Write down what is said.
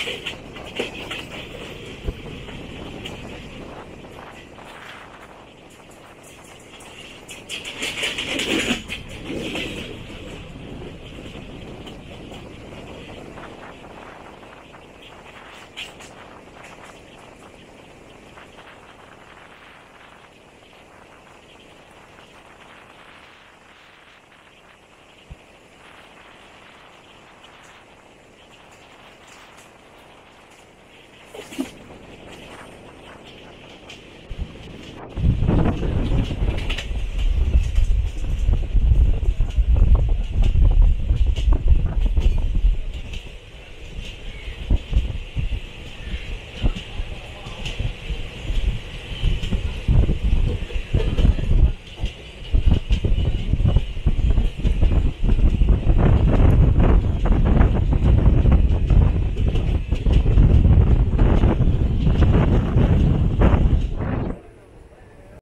Okay.